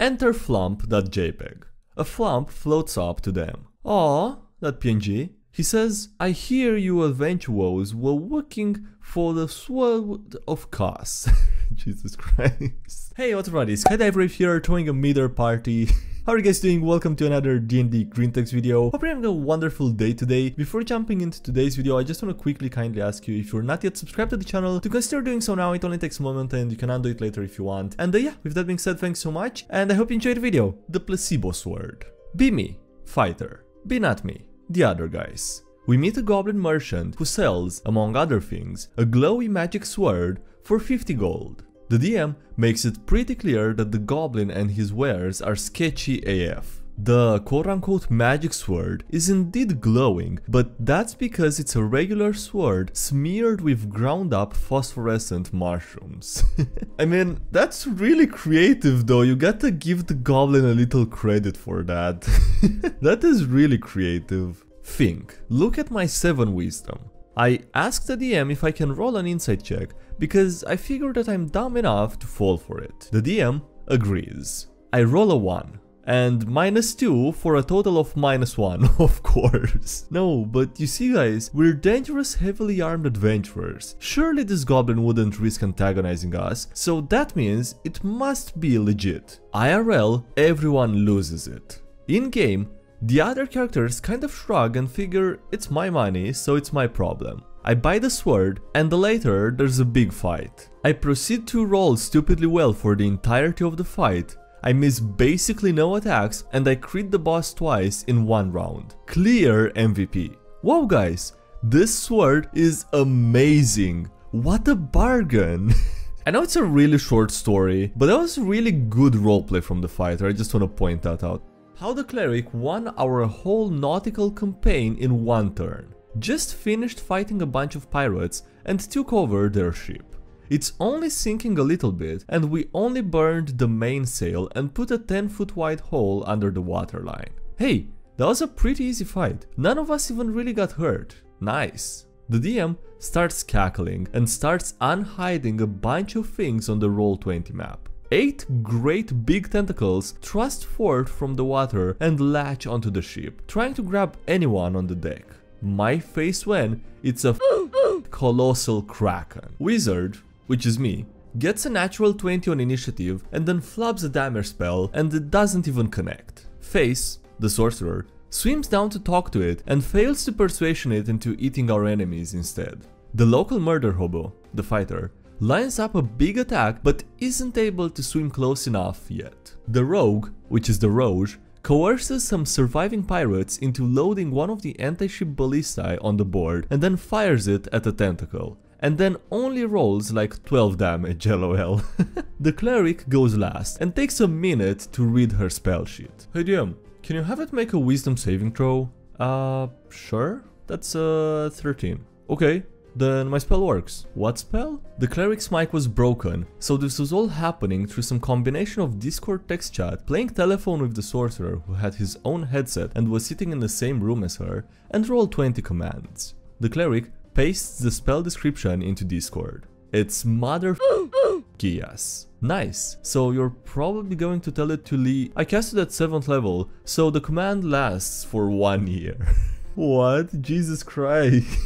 Enter flump.jpg. A flump floats up to them. Aw, that PNG. He says, I hear you adventurers were working for the sword of Kas. Jesus Christ. Hey, what's up, buddy? SkyDieRay here, throwing a meter party. How are you guys doing? Welcome to another D&D Green Text video. Hope you're having a wonderful day today. Before jumping into today's video, I just want to quickly kindly ask you if you're not yet subscribed to the channel to consider doing so now. It only takes a moment and you can undo it later if you want. And uh, yeah, with that being said, thanks so much and I hope you enjoyed the video. The Placebo Sword. Be me, fighter. Be not me, the other guys. We meet a goblin merchant who sells, among other things, a glowy magic sword for 50 gold. The DM makes it pretty clear that the goblin and his wares are sketchy AF. The quote-unquote magic sword is indeed glowing, but that's because it's a regular sword smeared with ground up phosphorescent mushrooms. I mean, that's really creative though, you gotta give the goblin a little credit for that. that is really creative. Think, look at my 7 wisdom. I asked the DM if I can roll an insight check because I figure that I'm dumb enough to fall for it. The DM agrees. I roll a 1 and minus 2 for a total of minus 1, of course. No, but you see guys, we're dangerous heavily armed adventurers. Surely this goblin wouldn't risk antagonizing us, so that means it must be legit. IRL, everyone loses it. In-game, the other characters kind of shrug and figure it's my money, so it's my problem. I buy the sword, and later there's a big fight. I proceed to roll stupidly well for the entirety of the fight, I miss basically no attacks and I crit the boss twice in one round. Clear MVP. Wow guys, this sword is amazing. What a bargain. I know it's a really short story, but that was really good roleplay from the fighter, I just want to point that out. How the cleric won our whole nautical campaign in one turn. Just finished fighting a bunch of pirates and took over their ship. It's only sinking a little bit and we only burned the mainsail and put a 10 foot wide hole under the waterline. Hey, that was a pretty easy fight. None of us even really got hurt. Nice. The DM starts cackling and starts unhiding a bunch of things on the Roll20 map. Eight great big tentacles thrust forth from the water and latch onto the ship, trying to grab anyone on the deck. My face when it's a colossal kraken. Wizard, which is me, gets a natural 20 on initiative and then flubs a damage spell and it doesn't even connect. Face, the sorcerer, swims down to talk to it and fails to persuasion it into eating our enemies instead. The local murder hobo, the fighter, lines up a big attack but isn't able to swim close enough yet. The rogue, which is the Roge, coerces some surviving pirates into loading one of the anti-ship ballistae on the board and then fires it at a tentacle and then only rolls like 12 damage lol. the cleric goes last and takes a minute to read her spell sheet. Hey DM, can you have it make a wisdom saving throw? Uh, sure. That's uh 13. Okay, then my spell works. What spell? The cleric's mic was broken, so this was all happening through some combination of Discord text chat, playing telephone with the sorcerer who had his own headset and was sitting in the same room as her, and Roll20 commands. The cleric pastes the spell description into Discord. It's mother Geas. Nice, so you're probably going to tell it to Lee. I cast it at 7th level, so the command lasts for one year. what? Jesus Christ.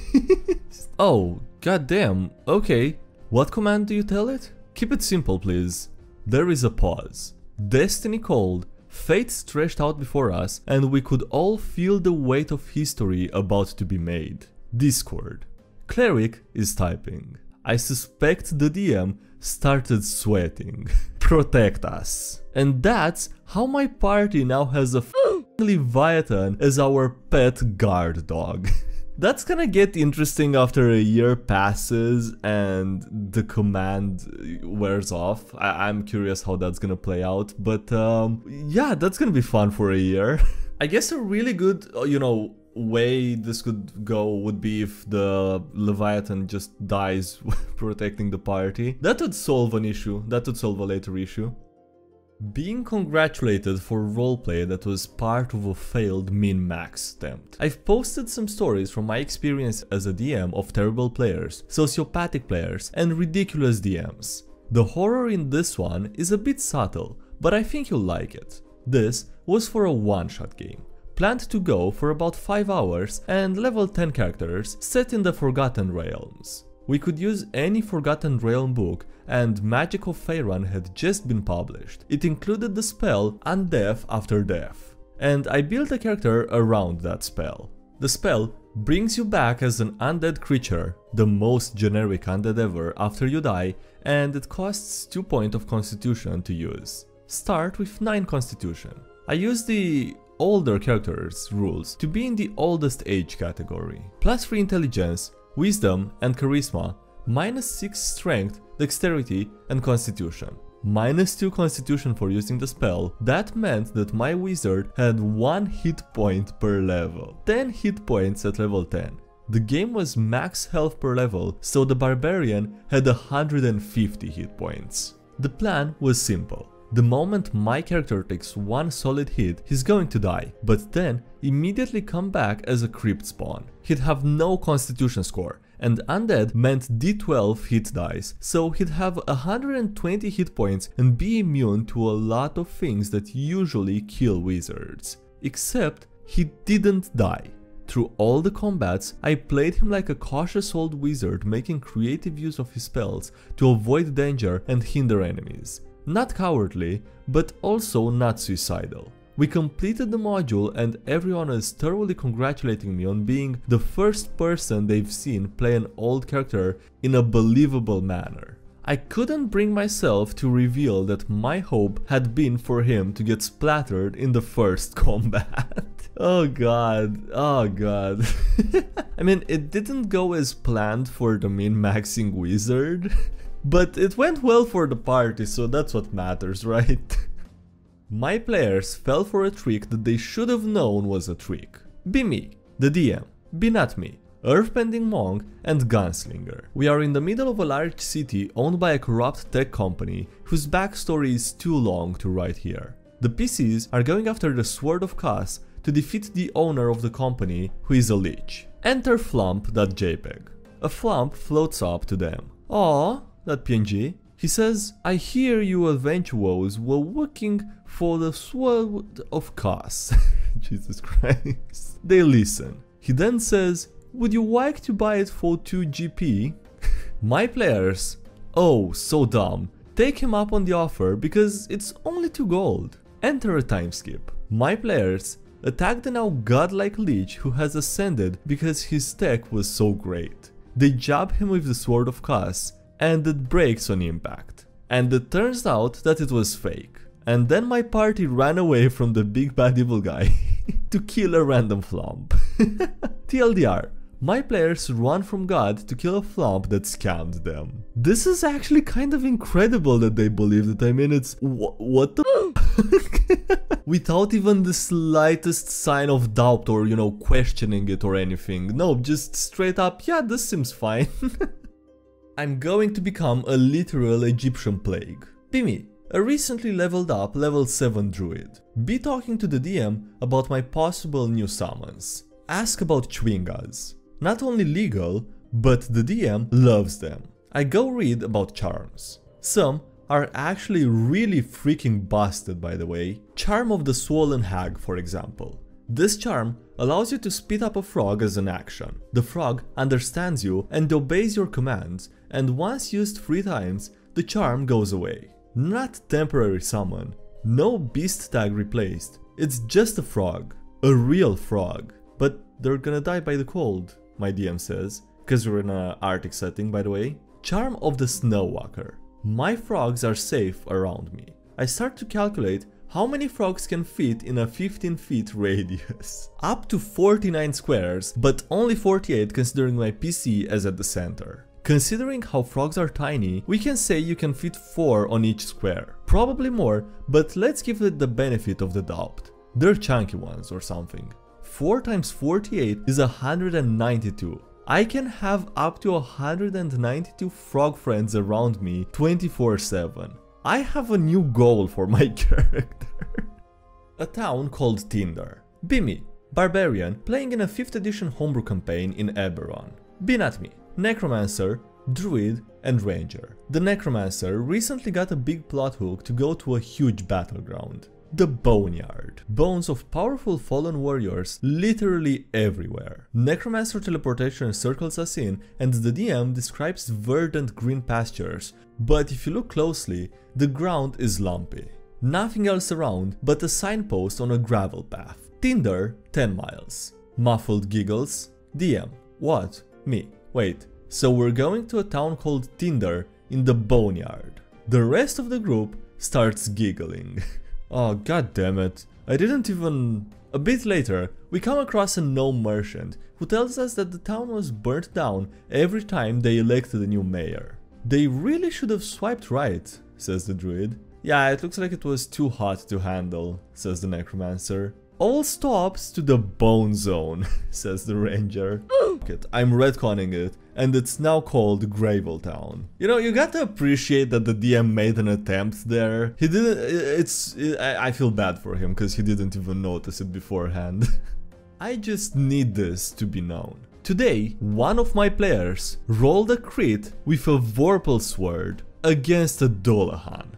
oh, goddamn, okay. What command do you tell it? Keep it simple, please. There is a pause. Destiny called, fate stretched out before us, and we could all feel the weight of history about to be made. Discord. Cleric is typing. I suspect the DM started sweating. Protect us. And that's how my party now has a Leviathan is our pet guard dog. That's gonna get interesting after a year passes and the command wears off. I am curious how that's gonna play out, but um, yeah, that's gonna be fun for a year. I guess a really good, you know, way this could go would be if the Leviathan just dies protecting the party. That would solve an issue, that would solve a later issue. Being congratulated for roleplay that was part of a failed min-max attempt. I've posted some stories from my experience as a DM of terrible players, sociopathic players, and ridiculous DMs. The horror in this one is a bit subtle, but I think you'll like it. This was for a one-shot game, planned to go for about 5 hours and level 10 characters set in the Forgotten Realms. We could use any Forgotten Realm book and Magic of Faerun had just been published. It included the spell Undeath After Death. And I built a character around that spell. The spell brings you back as an undead creature, the most generic undead ever after you die, and it costs 2 points of constitution to use. Start with 9 constitution. I use the older characters rules to be in the oldest age category. Plus 3 intelligence, wisdom and charisma, minus 6 strength, dexterity and constitution. Minus 2 constitution for using the spell, that meant that my wizard had 1 hit point per level, 10 hit points at level 10. The game was max health per level, so the barbarian had 150 hit points. The plan was simple. The moment my character takes one solid hit, he's going to die, but then immediately come back as a crypt spawn. He'd have no constitution score, and undead meant d12 hit dice, so he'd have 120 hit points and be immune to a lot of things that usually kill wizards. Except he didn't die. Through all the combats, I played him like a cautious old wizard making creative use of his spells to avoid danger and hinder enemies. Not cowardly, but also not suicidal. We completed the module and everyone is thoroughly congratulating me on being the first person they've seen play an old character in a believable manner. I couldn't bring myself to reveal that my hope had been for him to get splattered in the first combat. oh god, oh god. I mean, it didn't go as planned for the min-maxing wizard, but it went well for the party, so that's what matters, right? My players fell for a trick that they should have known was a trick. Be me, the DM, be not me, Earthbending Monk and Gunslinger. We are in the middle of a large city owned by a corrupt tech company whose backstory is too long to write here. The PCs are going after the Sword of Kas to defeat the owner of the company who is a leech. Enter flump.jpg. A flump floats up to them. Aww, that PNG. He says, I hear you adventurers were working for the Sword of Kas. Jesus Christ. They listen. He then says, would you like to buy it for 2 GP? My players, oh so dumb, take him up on the offer because it's only 2 gold. Enter a time skip. My players attack the now godlike leech who has ascended because his tech was so great. They jab him with the Sword of Kas and it breaks on impact. And it turns out that it was fake. And then my party ran away from the big bad evil guy to kill a random flump. TLDR, my players run from God to kill a flump that scammed them. This is actually kind of incredible that they believed it. I mean, it's wh what the Without even the slightest sign of doubt or, you know, questioning it or anything. No, just straight up, yeah, this seems fine. I'm going to become a literal Egyptian plague. Me a recently leveled up level 7 druid. Be talking to the DM about my possible new summons. Ask about Chwingas. Not only legal, but the DM loves them. I go read about charms. Some are actually really freaking busted by the way. Charm of the Swollen Hag for example. This charm allows you to speed up a frog as an action. The frog understands you and obeys your commands and once used 3 times, the charm goes away. Not temporary summon, no beast tag replaced, it's just a frog. A real frog. But they're gonna die by the cold, my DM says, because we're in an arctic setting by the way. Charm of the Snowwalker. My frogs are safe around me. I start to calculate how many frogs can fit in a 15 feet radius. Up to 49 squares, but only 48 considering my PC as at the center. Considering how frogs are tiny, we can say you can fit 4 on each square. Probably more, but let's give it the benefit of the doubt. They're chunky ones or something. 4 times 48 is 192. I can have up to 192 frog friends around me 24-7. I have a new goal for my character. a town called Tinder. Bimi, barbarian, playing in a 5th edition homebrew campaign in Eberron. Be not me. Necromancer, Druid, and Ranger. The Necromancer recently got a big plot hook to go to a huge battleground. The Boneyard. Bones of powerful fallen warriors literally everywhere. Necromancer teleportation circles us in and the DM describes verdant green pastures, but if you look closely, the ground is lumpy. Nothing else around but a signpost on a gravel path. Tinder, 10 miles. Muffled giggles. DM. What? Me. Wait. So we're going to a town called Tinder in the Boneyard. The rest of the group starts giggling. oh god damn it. I didn't even... A bit later, we come across a gnome merchant who tells us that the town was burnt down every time they elected a new mayor. They really should have swiped right, says the druid. Yeah, it looks like it was too hot to handle, says the necromancer. All stops to the bone zone, says the ranger. Fuck it, I'm retconning it, and it's now called Graveltown. You know, you gotta appreciate that the DM made an attempt there. He didn't, it's, I feel bad for him, because he didn't even notice it beforehand. I just need this to be known. Today, one of my players rolled a crit with a Vorpal Sword against a Dullahan.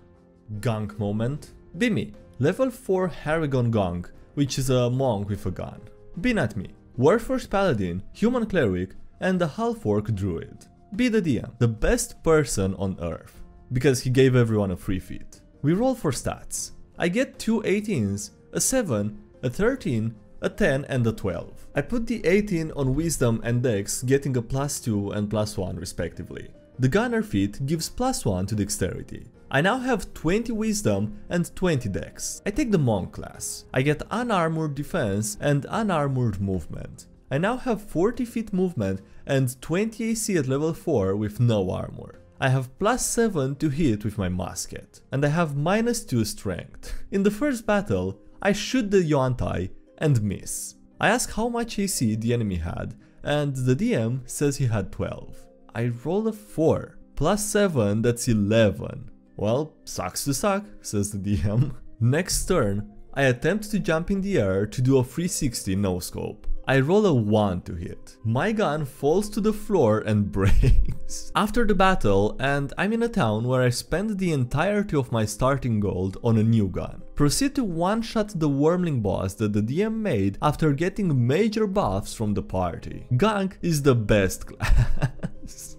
Gunk moment. Bimi, level 4 Harrigan Gunk, which is a monk with a gun. Bin at me, Warforged Paladin, Human Cleric, and a Half-Orc Druid. Be the DM, the best person on earth, because he gave everyone a free feat. We roll for stats. I get two 18s, a 7, a 13, a 10 and a 12. I put the 18 on Wisdom and Dex, getting a plus 2 and plus 1 respectively. The Gunner feat gives plus 1 to Dexterity. I now have 20 wisdom and 20 dex. I take the monk class. I get unarmored defense and unarmored movement. I now have 40 feet movement and 20 AC at level 4 with no armor. I have plus 7 to hit with my musket, and I have minus 2 strength. In the first battle, I shoot the Yuan-ti and miss. I ask how much AC the enemy had, and the DM says he had 12. I roll a 4, plus 7 that's 11. Well, sucks to suck, says the DM. Next turn, I attempt to jump in the air to do a 360 no scope. I roll a 1 to hit. My gun falls to the floor and breaks. After the battle, and I'm in a town where I spend the entirety of my starting gold on a new gun. Proceed to one-shot the Wormling boss that the DM made after getting major buffs from the party. Gunk is the best class.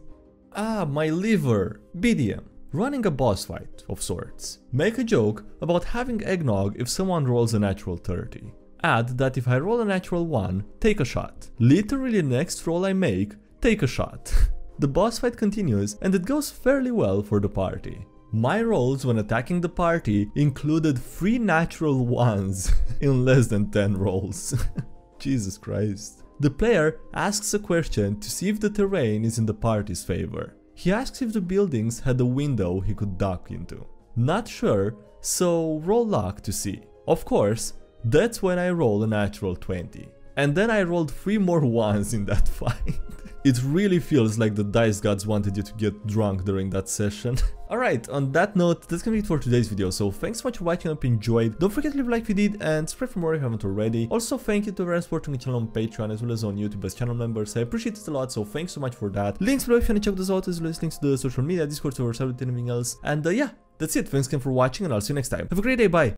ah, my liver. BDM running a boss fight of sorts. Make a joke about having eggnog if someone rolls a natural 30. Add that if I roll a natural 1, take a shot. Literally next roll I make, take a shot. the boss fight continues and it goes fairly well for the party. My rolls when attacking the party included 3 natural 1s in less than 10 rolls. Jesus Christ. The player asks a question to see if the terrain is in the party's favor. He asks if the buildings had a window he could duck into. Not sure, so roll luck to see. Of course, that's when I roll a natural 20. And then I rolled 3 more ones in that fight. it really feels like the dice gods wanted you to get drunk during that session. Alright, on that note, that's gonna be it for today's video, so thanks so much for watching, I hope you enjoyed. Don't forget to leave a like if you did, and subscribe for more if you haven't already. Also, thank you to everyone supporting the channel on Patreon as well as on YouTube as channel members, I appreciate it a lot, so thanks so much for that. Links below if you wanna check those out, as well as links to the social media, Discord servers, everything else. And uh, yeah, that's it, thanks again for watching, and I'll see you next time. Have a great day, bye!